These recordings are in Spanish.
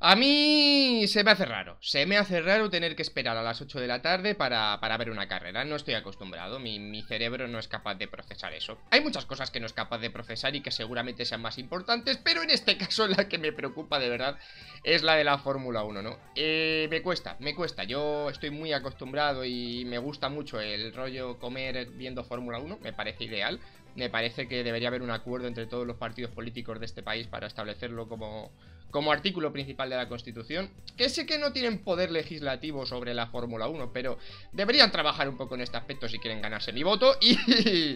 A mí se me hace raro, se me hace raro tener que esperar a las 8 de la tarde para, para ver una carrera, no estoy acostumbrado, mi, mi, cerebro no es capaz de procesar eso. Hay muchas cosas que no es capaz de procesar y que seguramente sean más importantes, pero en este caso la que me preocupa de verdad es la de la Fórmula 1, ¿no? Eh, me cuesta, me cuesta, yo estoy muy acostumbrado y me gusta mucho el rollo comer viendo Fórmula 1, me parece ideal. Me parece que debería haber un acuerdo entre todos los partidos políticos de este país para establecerlo como como artículo principal de la Constitución, que sé que no tienen poder legislativo sobre la Fórmula 1, pero deberían trabajar un poco en este aspecto si quieren ganarse mi voto, y,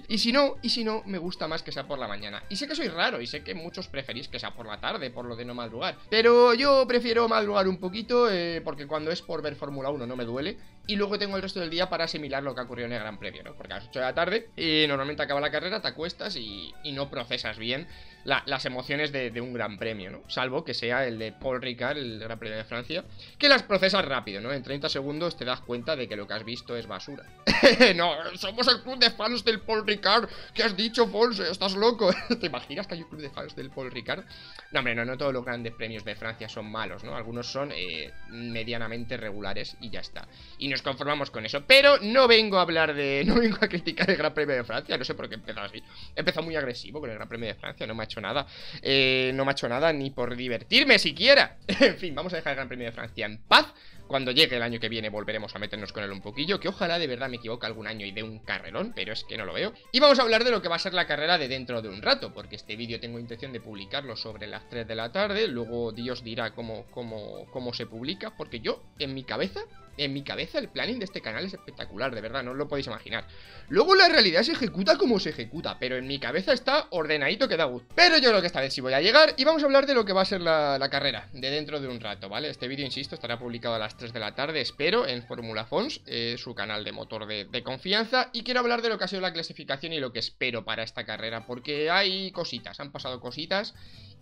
y si no, y si no, me gusta más que sea por la mañana. Y sé que soy raro, y sé que muchos preferís que sea por la tarde, por lo de no madrugar, pero yo prefiero madrugar un poquito, eh, porque cuando es por ver Fórmula 1 no me duele, y luego tengo el resto del día para asimilar lo que ha ocurrido en el Gran Premio, ¿no? Porque a las 8 de la tarde, y normalmente acaba la carrera, te acuestas y, y no procesas bien las emociones de, un gran premio, ¿no? Salvo que sea el de Paul Ricard, el Gran Premio de Francia, que las procesas rápido, ¿no? En 30 segundos te das cuenta de que lo que has visto es basura. no, somos el club de fans del Paul Ricard. ¿Qué has dicho, Paul? ¿Estás loco? ¿Te imaginas que hay un club de fans del Paul Ricard? No, hombre, no, no todos los grandes premios de Francia son malos, ¿no? Algunos son eh, medianamente regulares y ya está. Y nos conformamos con eso. Pero no vengo a hablar de... No vengo a criticar el Gran Premio de Francia, no sé por qué empezó así. Empezó muy agresivo con el Gran Premio de Francia, no me ha hecho nada. Eh, no me ha hecho nada ni por divertirme siquiera. en fin, vamos a dejar el Gran Premio de Francia en paz. Cuando llegue el año que viene volveremos a meternos con él un poquillo, que ojalá de verdad me equivoque algún año y dé un carrerón, pero es que no lo veo. Y vamos a hablar de lo que va a ser la carrera de dentro de un rato, porque este vídeo tengo intención de publicarlo sobre las 3 de la tarde, luego Dios dirá cómo, cómo, cómo se publica, porque yo, en mi cabeza, en mi cabeza el planning de este canal es espectacular, de verdad, no os lo podéis imaginar. Luego la realidad se ejecuta como se ejecuta, pero en mi cabeza está ordenadito que da gusto. Pero yo creo que esta vez sí voy a llegar y vamos a hablar de lo que va a ser la, carrera de dentro de un rato, ¿vale? Este vídeo, insisto, estará publicado a las 3 de la tarde, espero, en Fórmula Fons, eh, su canal de motor de, de confianza. Y quiero hablar de lo que ha sido la clasificación y lo que espero para esta carrera, porque hay cositas, han pasado cositas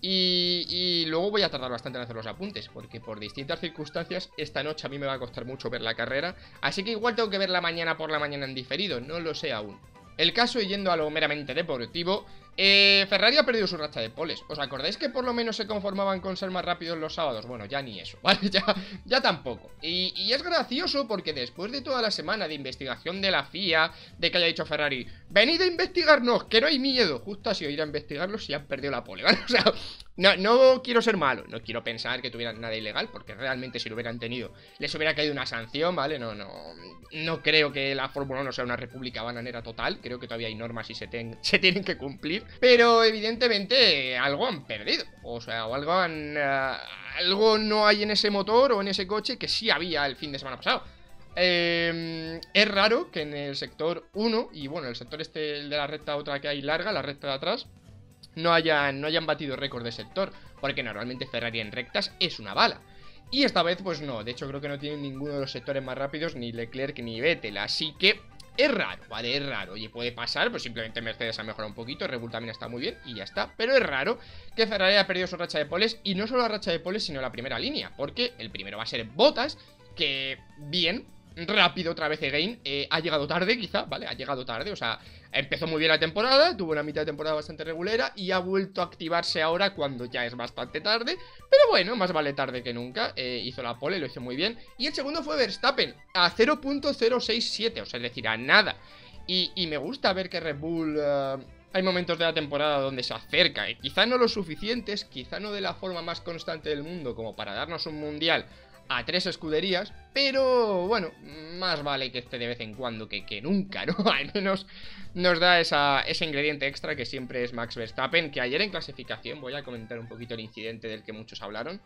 y, luego voy a tardar bastante en hacer los apuntes, porque por distintas circunstancias esta noche a mí me va a costar mucho ver la carrera, así que igual tengo que verla mañana por la mañana en diferido, no lo sé aún. El caso, yendo a lo meramente deportivo, eh, Ferrari ha perdido su racha de poles. ¿Os acordáis que por lo menos se conformaban con ser más rápidos los sábados? Bueno, ya ni eso, ¿vale? Ya, ya tampoco. Y, es gracioso porque después de toda la semana de investigación de la FIA, de que haya dicho Ferrari, venid a investigarnos, que no hay miedo. Justo así ir a investigarlos si han perdido la pole, ¿vale? O sea, no, no quiero ser malo, no quiero pensar que tuvieran nada ilegal, porque realmente si lo hubieran tenido, les hubiera caído una sanción, ¿vale? No, no, no creo que la Fórmula 1 sea una república bananera total, creo que todavía hay normas y se, se tienen que cumplir, pero evidentemente algo han perdido, o sea, o algo han... Uh, algo no hay en ese motor o en ese coche que sí había el fin de semana pasado. Eh, es raro que en el sector 1, y bueno, el sector este el de la recta otra que hay larga, la recta de atrás, no hayan, no hayan batido récord de sector, porque normalmente Ferrari en rectas es una bala. Y esta vez pues no, de hecho creo que no tienen ninguno de los sectores más rápidos, ni Leclerc ni Vettel, así que es raro, ¿vale? Es raro. Oye, puede pasar, pues simplemente Mercedes ha mejorado un poquito, Red también está muy bien y ya está. Pero es raro que Ferrari haya perdido su racha de poles y no solo la racha de poles, sino la primera línea, porque el primero va a ser Botas, que bien, rápido otra vez Again, eh, ha llegado tarde quizá, ¿vale? Ha llegado tarde, o sea, empezó muy bien la temporada, tuvo una mitad de temporada bastante regulera y ha vuelto a activarse ahora cuando ya es bastante tarde, pero bueno, más vale tarde que nunca, eh, hizo la pole, lo hizo muy bien, y el segundo fue Verstappen, a 0.067, o sea, es decir, a nada, y, me gusta ver que Red Bull... Eh, hay momentos de la temporada donde se acerca, y quizá no lo suficientes, quizá no de la forma más constante del mundo como para darnos un mundial a tres escuderías, pero bueno, más vale que esté de vez en cuando que, que nunca, ¿no? Al menos nos da ese ingrediente extra que siempre es Max Verstappen, que ayer en clasificación, voy a comentar un poquito el incidente del que muchos hablaron,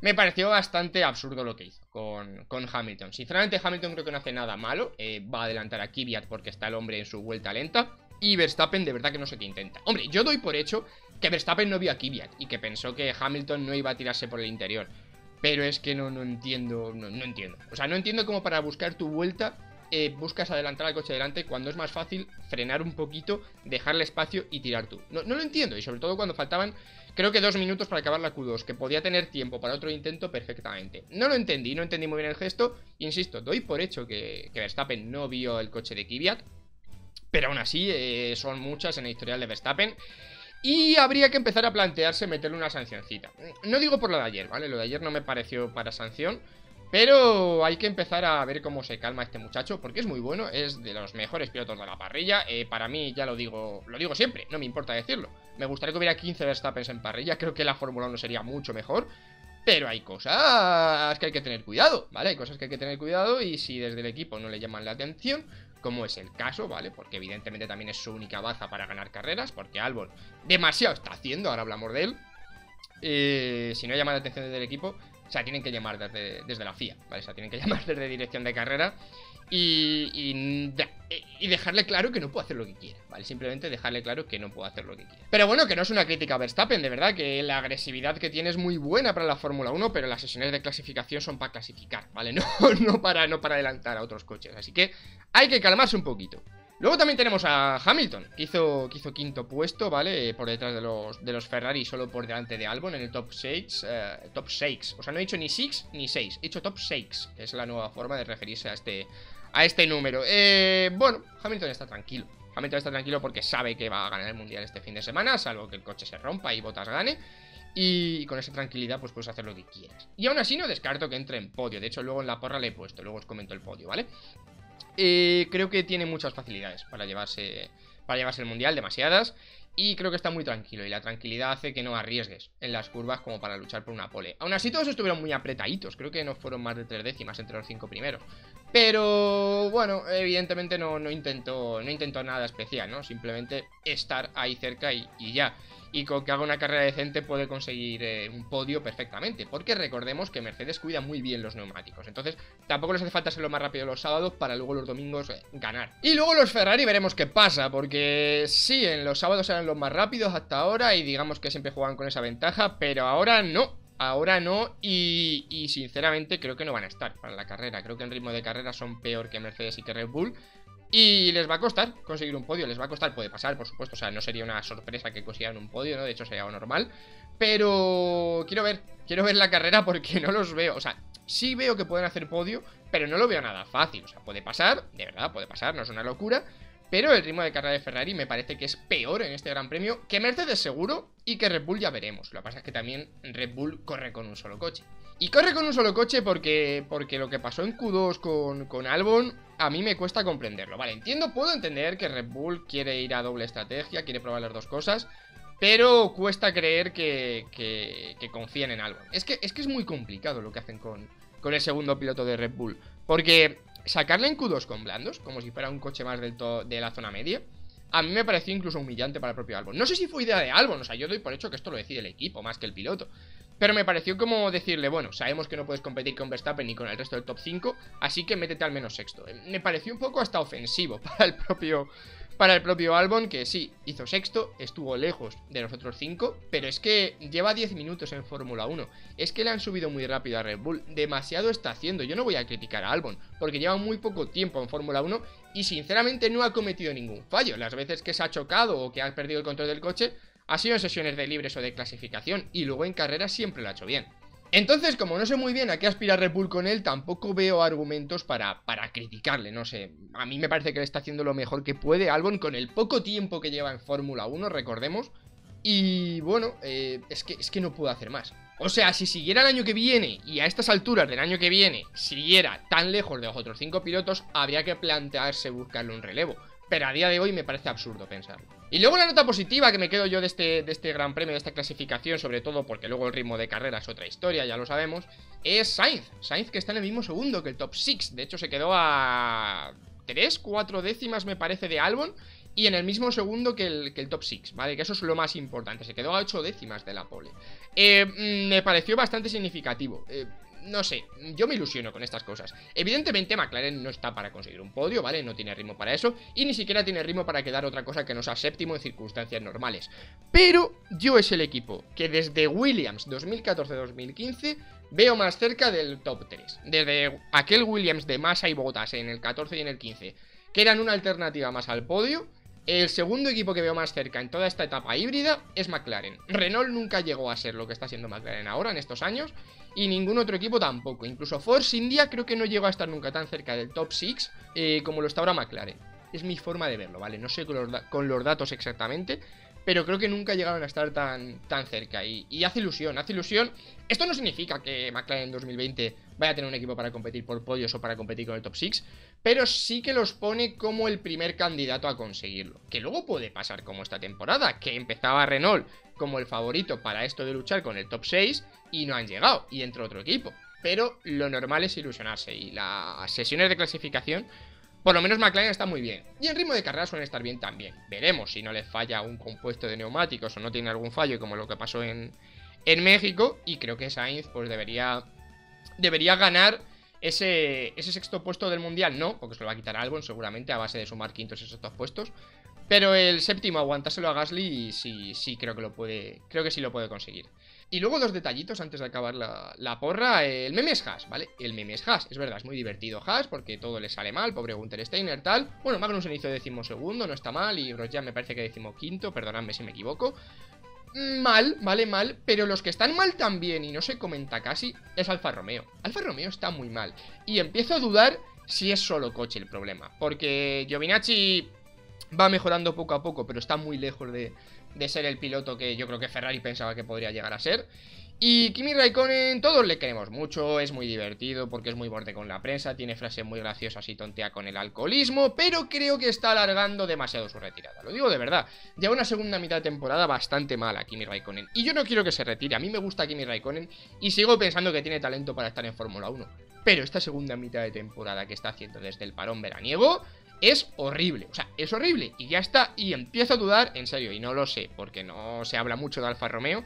me pareció bastante absurdo lo que hizo con, con Hamilton. Sinceramente Hamilton creo que no hace nada malo, eh, va a adelantar a Kvyat porque está el hombre en su vuelta lenta, y Verstappen de verdad que no sé qué intenta. Hombre, yo doy por hecho que Verstappen no vio a Kvyat y que pensó que Hamilton no iba a tirarse por el interior. Pero es que no, no entiendo, no, entiendo. O sea, no entiendo cómo para buscar tu vuelta eh, buscas adelantar al coche delante cuando es más fácil frenar un poquito, dejarle espacio y tirar tú. No, no, lo entiendo, y sobre todo cuando faltaban, creo que dos minutos para acabar la Q2, que podía tener tiempo para otro intento perfectamente. No lo entendí, no entendí muy bien el gesto. Insisto, doy por hecho que, Verstappen no vio el coche de Kvyat, pero aún así eh, son muchas en el historial de Verstappen. Y habría que empezar a plantearse meterle una sancioncita. No digo por lo de ayer, ¿vale? Lo de ayer no me pareció para sanción. Pero hay que empezar a ver cómo se calma este muchacho Porque es muy bueno, es de los mejores pilotos de la parrilla eh, Para mí, ya lo digo lo digo siempre, no me importa decirlo Me gustaría que hubiera 15 Verstappen en parrilla Creo que la Fórmula 1 sería mucho mejor pero hay cosas que hay que tener cuidado, ¿vale? Hay cosas que hay que tener cuidado y si desde el equipo no le llaman la atención, como es el caso, ¿vale? Porque evidentemente también es su única baza para ganar carreras, porque Albon demasiado está haciendo, ahora hablamos de él. Eh, si no llama la atención desde el equipo, o sea, tienen que llamar desde, desde la FIA, ¿vale? O sea, tienen que llamar desde dirección de carrera y, y, dejarle claro que no puede hacer lo que quiere, ¿vale? Simplemente dejarle claro que no puede hacer lo que quiere. Pero bueno, que no es una crítica a Verstappen, de verdad, que la agresividad que tiene es muy buena para la Fórmula 1, pero las sesiones de clasificación son para clasificar, ¿vale? No, para, no para adelantar a otros coches, así que hay que calmarse un poquito. Luego también tenemos a Hamilton, que hizo, hizo quinto puesto, ¿vale? Por detrás de los, de los Ferrari, solo por delante de Albon en el top 6. Eh, top 6. O sea, no he dicho ni 6 ni 6. He dicho top 6, que es la nueva forma de referirse a este, a este número. Eh, bueno, Hamilton está tranquilo. Hamilton está tranquilo porque sabe que va a ganar el Mundial este fin de semana, salvo que el coche se rompa y Botas gane. Y con esa tranquilidad pues puedes hacer lo que quieras. Y aún así no descarto que entre en podio. De hecho, luego en la porra le he puesto, luego os comento el podio, ¿vale? Eh, creo que tiene muchas facilidades para llevarse, para llevarse el mundial, demasiadas. Y creo que está muy tranquilo y la tranquilidad hace que no arriesgues en las curvas como para luchar por una pole. Aún así todos estuvieron muy apretaditos, creo que no fueron más de tres décimas entre los cinco primeros. Pero bueno, evidentemente no, no, intentó, no intentó nada especial, ¿no? Simplemente estar ahí cerca y ya y con que haga una carrera decente puede conseguir eh, un podio perfectamente. Porque recordemos que Mercedes cuida muy bien los neumáticos. Entonces tampoco les hace falta ser lo más rápido los sábados para luego los domingos eh, ganar. Y luego los Ferrari veremos qué pasa. Porque sí, en los sábados eran los más rápidos hasta ahora y digamos que siempre juegan con esa ventaja. Pero ahora no. Ahora no y, y, sinceramente creo que no van a estar para la carrera. Creo que en ritmo de carrera son peor que Mercedes y que Red Bull. Y les va a costar conseguir un podio, les va a costar, puede pasar, por supuesto, o sea, no sería una sorpresa que consigan un podio, ¿no? De hecho sería algo normal, pero quiero ver, quiero ver la carrera porque no los veo, o sea, sí veo que pueden hacer podio, pero no lo veo nada fácil, o sea, puede pasar, de verdad, puede pasar, no es una locura, pero el ritmo de carrera de Ferrari me parece que es peor en este Gran Premio que Mercedes seguro y que Red Bull ya veremos. Lo que pasa es que también Red Bull corre con un solo coche. Y corre con un solo coche porque, porque lo que pasó en Q2 con, con Albon a mí me cuesta comprenderlo. Vale, entiendo, puedo entender que Red Bull quiere ir a doble estrategia, quiere probar las dos cosas, pero cuesta creer que, que, que confíen en Albon. Es que, es que es muy complicado lo que hacen con, con el segundo piloto de Red Bull. Porque sacarle en Q2 con blandos, como si fuera un coche más del de la zona media, a mí me pareció incluso humillante para el propio Albon. No sé si fue idea de Albon, o sea, yo doy por hecho que esto lo decide el equipo más que el piloto. Pero me pareció como decirle, bueno, sabemos que no puedes competir con Verstappen ni con el resto del top 5, así que métete al menos sexto. Me pareció un poco hasta ofensivo para el propio para el propio Albon, que sí, hizo sexto, estuvo lejos de los otros 5, pero es que lleva 10 minutos en Fórmula 1. Es que le han subido muy rápido a Red Bull, demasiado está haciendo. Yo no voy a criticar a Albon, porque lleva muy poco tiempo en Fórmula 1 y sinceramente no ha cometido ningún fallo. Las veces que se ha chocado o que ha perdido el control del coche, ha sido en sesiones de libres o de clasificación, y luego en carrera siempre lo ha hecho bien. Entonces, como no sé muy bien a qué aspira Red con él, tampoco veo argumentos para, para criticarle, no sé. A mí me parece que le está haciendo lo mejor que puede Albon con el poco tiempo que lleva en Fórmula 1, recordemos. Y bueno, eh, es, que, es que no puedo hacer más. O sea, si siguiera el año que viene y a estas alturas del año que viene siguiera tan lejos de los otros cinco pilotos, habría que plantearse buscarle un relevo. Pero a día de hoy me parece absurdo pensarlo. Y luego la nota positiva que me quedo yo de este, de este gran premio, de esta clasificación, sobre todo porque luego el ritmo de carrera es otra historia, ya lo sabemos, es Sainz. Sainz que está en el mismo segundo que el top 6. De hecho, se quedó a 3, 4 décimas, me parece, de Albon. Y en el mismo segundo que el, que el top 6, ¿vale? Que eso es lo más importante. Se quedó a 8 décimas de la pole. Eh, mm, me pareció bastante significativo. Eh, no sé, yo me ilusiono con estas cosas. Evidentemente McLaren no está para conseguir un podio, ¿vale? No tiene ritmo para eso y ni siquiera tiene ritmo para quedar otra cosa que no sea séptimo en circunstancias normales. Pero yo es el equipo que desde Williams 2014-2015 veo más cerca del top 3. Desde aquel Williams de Massa y Bottas en el 14 y en el 15, que eran una alternativa más al podio, el segundo equipo que veo más cerca en toda esta etapa híbrida es McLaren. Renault nunca llegó a ser lo que está siendo McLaren ahora en estos años y ningún otro equipo tampoco. Incluso Force India creo que no llegó a estar nunca tan cerca del top 6 eh, como lo está ahora McLaren. Es mi forma de verlo, ¿vale? No sé con los, datos exactamente, pero creo que nunca llegaron a estar tan, tan cerca. Y, y hace ilusión, hace ilusión. Esto no significa que McLaren en 2020 vaya a tener un equipo para competir por podios o para competir con el top 6, pero sí que los pone como el primer candidato a conseguirlo. Que luego puede pasar como esta temporada, que empezaba Renault como el favorito para esto de luchar con el top 6 y no han llegado, y entra otro equipo. Pero lo normal es ilusionarse y las sesiones de clasificación por lo menos McLaren está muy bien. Y el ritmo de carrera suele estar bien también. Veremos si no le falla un compuesto de neumáticos o no tiene algún fallo como lo que pasó en, en México. Y creo que Sainz pues debería, debería ganar ese, sexto puesto del Mundial. No, porque se lo va a quitar Albon seguramente a base de sumar quintos y sextos puestos. Pero el séptimo aguantárselo a Gasly sí, sí creo que lo puede. Creo que sí lo puede conseguir. Y luego dos detallitos antes de acabar la, porra. El meme es ¿vale? El meme es Haas. Es verdad, es muy divertido Haas porque todo le sale mal. Pobre Gunter Steiner, tal. Bueno, Magnus inicio décimo segundo, no está mal. Y Grosjean me parece que décimo quinto, perdonadme si me equivoco. Mal, vale, mal. Pero los que están mal también y no se comenta casi es Alfa Romeo. Alfa Romeo está muy mal. Y empiezo a dudar si es solo coche el problema. Porque Giovinacci va mejorando poco a poco, pero está muy lejos de de ser el piloto que yo creo que Ferrari pensaba que podría llegar a ser. Y Kimi Raikkonen, todos le queremos mucho, es muy divertido porque es muy borde con la prensa, tiene frases muy graciosas y tontea con el alcoholismo, pero creo que está alargando demasiado su retirada. Lo digo de verdad, lleva una segunda mitad de temporada bastante mala Kimi Raikkonen. Y yo no quiero que se retire, a mí me gusta Kimi Raikkonen y sigo pensando que tiene talento para estar en Fórmula 1. Pero esta segunda mitad de temporada que está haciendo desde el parón veraniego es horrible. O sea, es horrible. Y ya está. Y empiezo a dudar, en serio, y no lo sé, porque no se habla mucho de Alfa Romeo.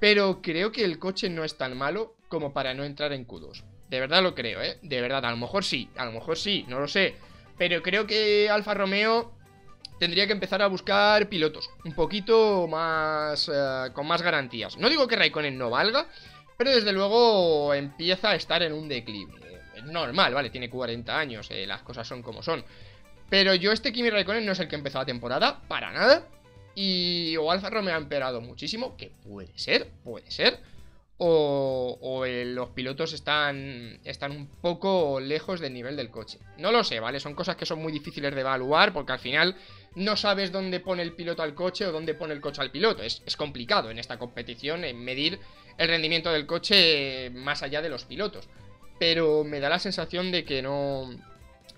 Pero creo que el coche no es tan malo como para no entrar en Q2. De verdad lo creo, ¿eh? De verdad, a lo mejor sí, a lo mejor sí, no lo sé. Pero creo que Alfa Romeo tendría que empezar a buscar pilotos. Un poquito más... Eh, con más garantías. No digo que Raikkonen no valga, pero desde luego empieza a estar en un declive. Es normal, ¿vale? Tiene 40 años, eh, las cosas son como son. Pero yo este Kimi Raikkonen no es el que empezó la temporada, para nada. Y o Alfa Romeo ha empeorado muchísimo, que puede ser, puede ser. O, los pilotos están, están un poco lejos del nivel del coche. No lo sé, ¿vale? Son cosas que son muy difíciles de evaluar porque al final no sabes dónde pone el piloto al coche o dónde pone el coche al piloto. Es, es complicado en esta competición en medir el rendimiento del coche más allá de los pilotos. Pero me da la sensación de que no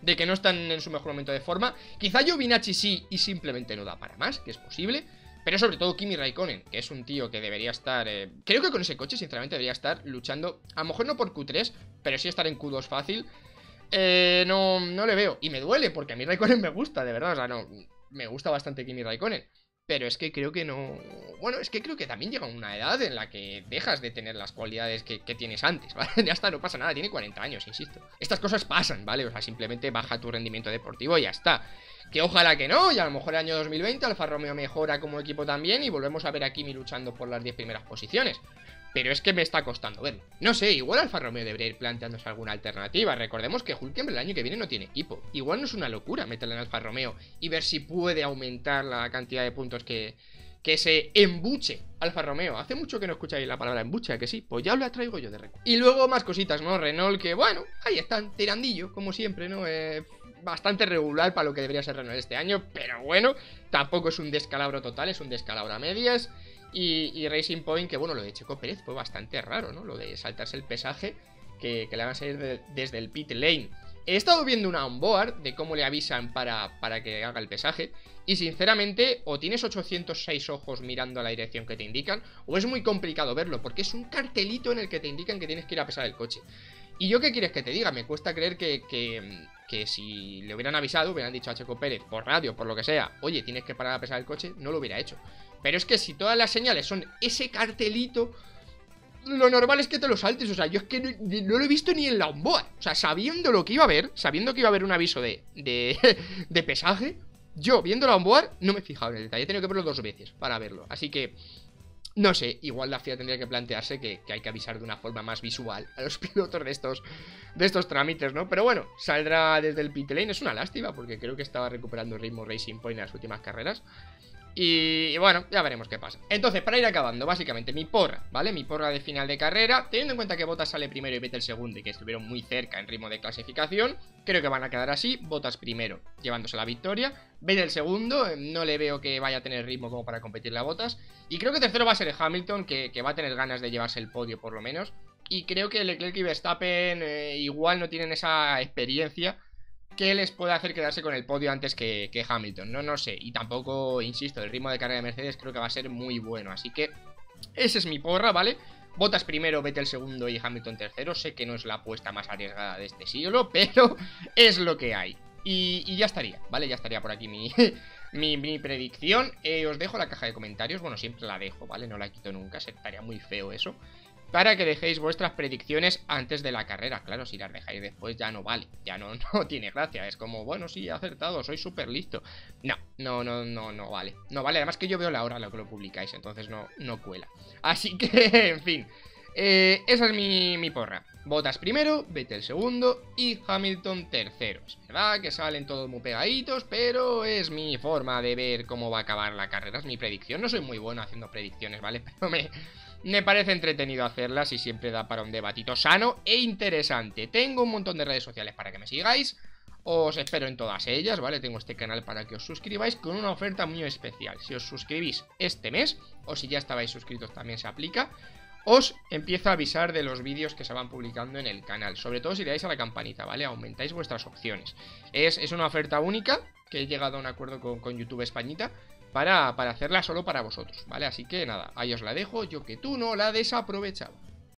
de que no están en su mejor momento de forma. Quizá Giovinacci sí y simplemente no da para más, que es posible. Pero sobre todo Kimi Raikkonen, que es un tío que debería estar... Eh, creo que con ese coche, sinceramente, debería estar luchando, a lo mejor no por Q3, pero sí estar en Q2 fácil. Eh, no, no le veo. Y me duele, porque a mí Raikkonen me gusta, de verdad. O sea, no, me gusta bastante Kimi Raikkonen. Pero es que creo que no... Bueno, es que creo que también llega una edad en la que dejas de tener las cualidades que, tienes antes, ¿vale? Ya está, no pasa nada, tiene 40 años, insisto. Estas cosas pasan, ¿vale? O sea, simplemente baja tu rendimiento deportivo y ya está. Que ojalá que no, y a lo mejor el año 2020 Alfa Romeo mejora como equipo también y volvemos a ver a Kimi luchando por las 10 primeras posiciones. Pero es que me está costando verlo. No sé, igual Alfa Romeo debería ir planteándose alguna alternativa. Recordemos que Hulkenberg el año que viene no tiene equipo. Igual no es una locura meterle en Alfa Romeo y ver si puede aumentar la cantidad de puntos que, que se embuche Alfa Romeo. Hace mucho que no escucháis la palabra embuche, que sí? Pues ya la traigo yo de recuerdo. Y luego más cositas, ¿no? Renault, que bueno, ahí están, tirandillo, como siempre, ¿no? Eh, bastante regular para lo que debería ser Renault este año, pero bueno, tampoco es un descalabro total, es un descalabro a medias. Y, Racing Point, que bueno, lo de Checo Pérez fue bastante raro, ¿no? Lo de saltarse el pesaje que, le van a salir desde el pit lane. He estado viendo una onboard de cómo le avisan para, para que haga el pesaje. Y sinceramente, o tienes 806 ojos mirando a la dirección que te indican, o es muy complicado verlo, porque es un cartelito en el que te indican que tienes que ir a pesar el coche. Y yo qué quieres que te diga, me cuesta creer que, que, que si le hubieran avisado, hubieran dicho a Checo Pérez por radio, por lo que sea, oye, tienes que parar a pesar el coche, no lo hubiera hecho. Pero es que si todas las señales son ese cartelito, lo normal es que te lo saltes. O sea, yo es que no, lo he visto ni en la onboard. O sea, sabiendo lo que iba a haber, sabiendo que iba a haber un aviso de, de, pesaje, yo viendo la onboard no me he fijado en el detalle. He tenido que verlo dos veces para verlo. Así que, no sé, igual la FIA tendría que plantearse que, hay que avisar de una forma más visual a los pilotos de estos, de estos trámites, ¿no? Pero bueno, saldrá desde el pit lane. Es una lástima porque creo que estaba recuperando el ritmo Racing Point en las últimas carreras. Y, bueno, ya veremos qué pasa. Entonces, para ir acabando, básicamente, mi porra, ¿vale? Mi porra de final de carrera Teniendo en cuenta que Botas sale primero y Vettel segundo Y que estuvieron muy cerca en ritmo de clasificación Creo que van a quedar así. Botas primero, llevándose la victoria. Vettel segundo, eh, no le veo que vaya a tener ritmo como para competir la Botas Y creo que tercero va a ser Hamilton, que, va a tener ganas de llevarse el podio por lo menos. Y creo que Leclerc y Verstappen eh, igual no tienen esa experiencia que les puede hacer quedarse con el podio antes que, Hamilton. No, no sé. Y tampoco, insisto, el ritmo de carrera de Mercedes creo que va a ser muy bueno. Así que ese es mi porra, ¿vale? Botas primero, Vettel segundo y Hamilton tercero. Sé que no es la apuesta más arriesgada de este siglo, pero es lo que hay. Y, ya estaría, ¿vale? Ya estaría por aquí mi, mi, predicción. Eh, os dejo la caja de comentarios. Bueno, siempre la dejo, ¿vale? No la quito nunca. Estaría muy feo eso para que dejéis vuestras predicciones antes de la carrera. Claro, si las dejáis después ya no vale, ya no, no tiene gracia. Es como, bueno, sí, he acertado, soy súper listo. No, no, no, no, no vale. No vale, además que yo veo la hora lo que lo publicáis, entonces no, no cuela. Así que, en fin, eh, esa es mi, mi porra. Botas primero, el segundo y Hamilton tercero. Es verdad que salen todos muy pegaditos, pero es mi forma de ver cómo va a acabar la carrera, es mi predicción. No soy muy bueno haciendo predicciones, ¿vale? Pero me, me parece entretenido hacerlas y siempre da para un debatito sano e interesante. Tengo un montón de redes sociales para que me sigáis. Os espero en todas ellas, ¿vale? Tengo este canal para que os suscribáis con una oferta muy especial. Si os suscribís este mes, o si ya estabais suscritos también se aplica, os empiezo a avisar de los vídeos que se van publicando en el canal. Sobre todo si le dais a la campanita, ¿vale? Aumentáis vuestras opciones. Es, una oferta única que he llegado a un acuerdo con, con YouTube Españita para, hacerla solo para vosotros, ¿vale? Así que nada, ahí os la dejo, yo que tú no la desaprovechaba.